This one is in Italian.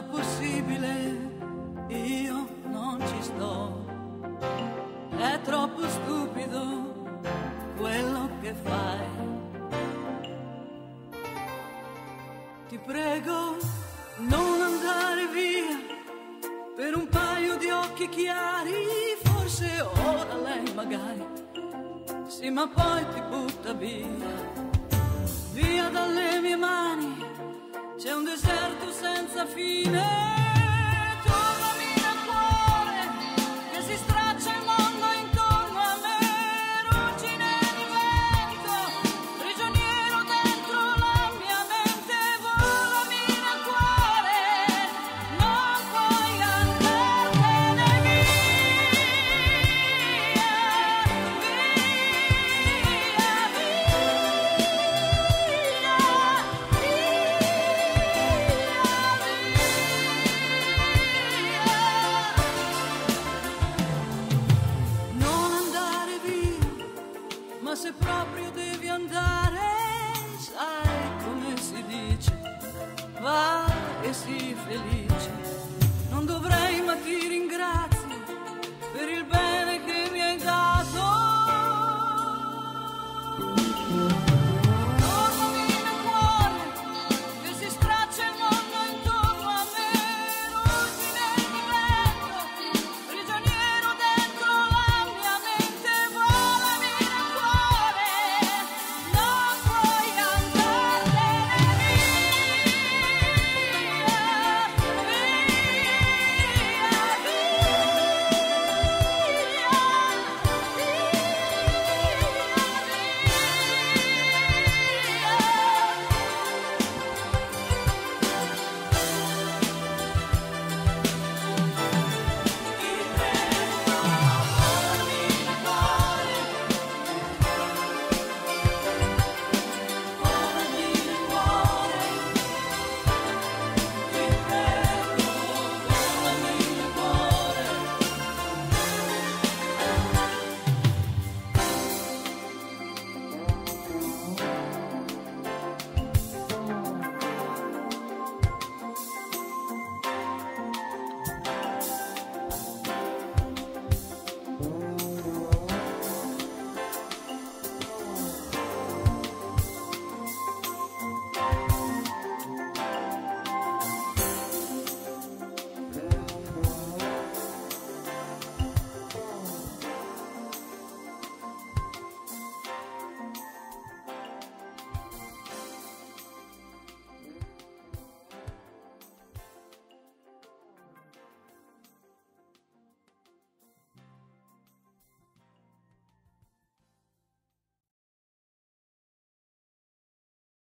è possibile, io non ci sto. È troppo stupido quello che fai. Ti prego, non andare via per un paio di occhi chiari, forse ora lei magari. Sì, ma poi ti butta via. Via dalle mie mani, c'è un deserto senza fine.